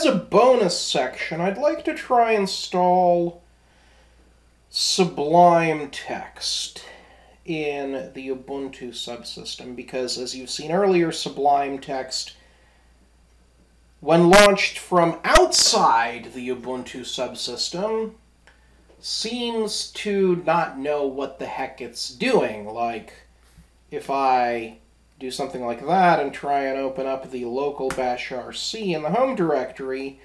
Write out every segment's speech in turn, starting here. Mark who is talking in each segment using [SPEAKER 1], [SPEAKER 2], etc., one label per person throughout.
[SPEAKER 1] as a bonus section, I'd like to try install Sublime Text in the Ubuntu subsystem because, as you've seen earlier, Sublime Text, when launched from outside the Ubuntu subsystem, seems to not know what the heck it's doing. Like, if I do something like that and try and open up the local bash RC in the home directory,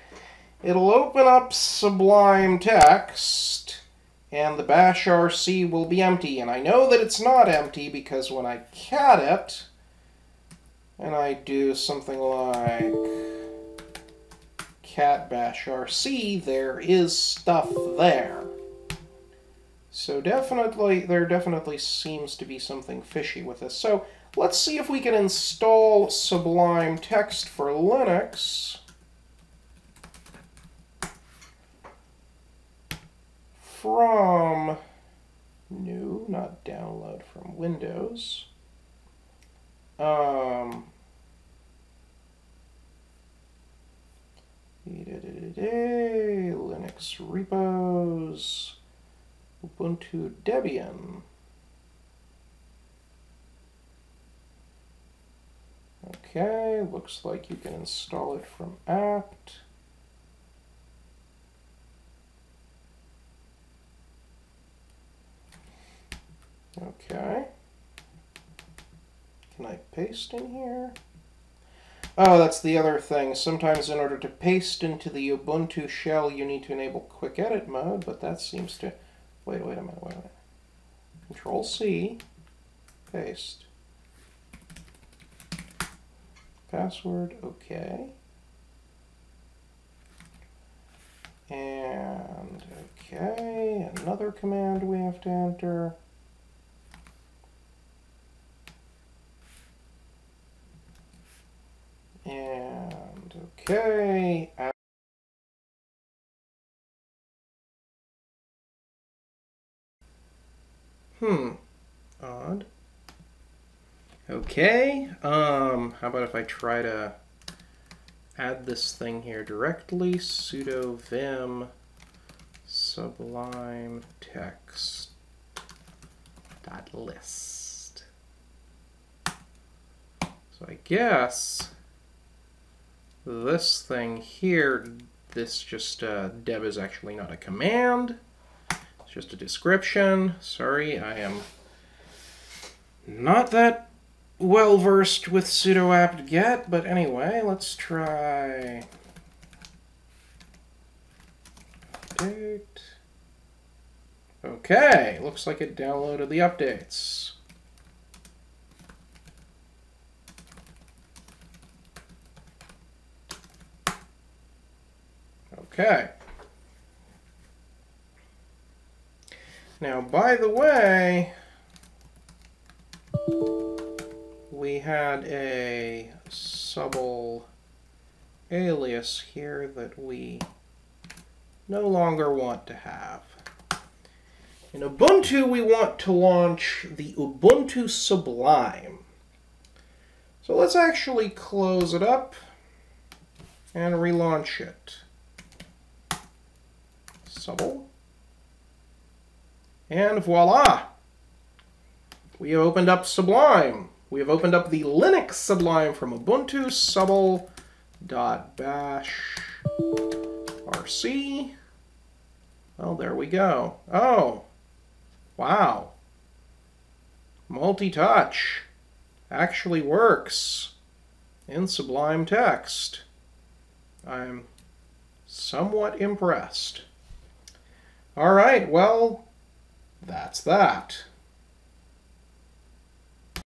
[SPEAKER 1] it'll open up Sublime Text, and the bash RC will be empty. And I know that it's not empty because when I cat it, and I do something like cat bash RC, there is stuff there. So definitely, there definitely seems to be something fishy with this. So Let's see if we can install Sublime Text for Linux. From new, not download from Windows. Um, Linux repos, Ubuntu Debian. Okay, looks like you can install it from apt. Okay. Can I paste in here? Oh, that's the other thing. Sometimes in order to paste into the Ubuntu shell, you need to enable quick edit mode, but that seems to... Wait, wait a minute, wait a minute. Control C, paste. Password, okay. And okay, another command we have to enter. And okay. Hmm, odd. Okay, um, how about if I try to add this thing here directly, sudo vim sublime text dot list. So I guess this thing here, this just, uh, deb is actually not a command. It's just a description. Sorry, I am not that well versed with sudo apt get, but anyway, let's try update. Okay, looks like it downloaded the updates. Okay. Now, by the way, we had a subl alias here that we no longer want to have. In Ubuntu, we want to launch the Ubuntu Sublime. So let's actually close it up and relaunch it. Subl. And voila! We opened up Sublime we have opened up the Linux Sublime from Ubuntu subl.bash rc. Well, oh, there we go. Oh, wow. Multi-touch actually works in Sublime Text. I'm somewhat impressed. All right, well, that's that.